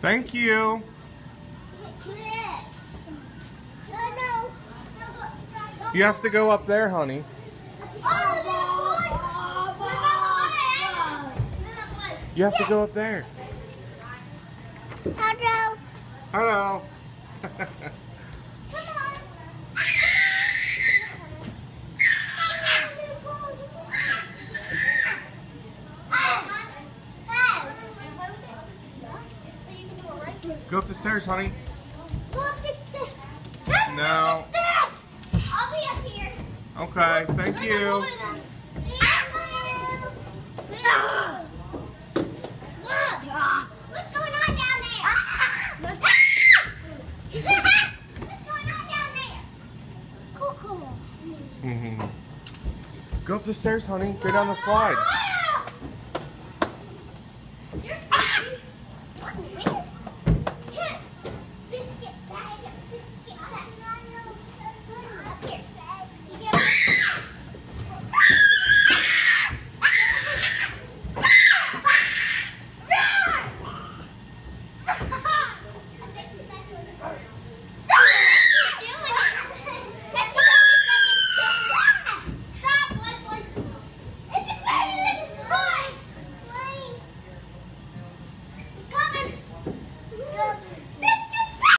Thank you. You have to go up there, honey. You have to go up there. Hello. Hello. Go up the stairs, honey. Go up the stairs. No. I'll be up here. Okay, thank you. What's going on down there? What's going on down there? Cool, cool. Mhm. Go up the stairs, honey. Go down the slide.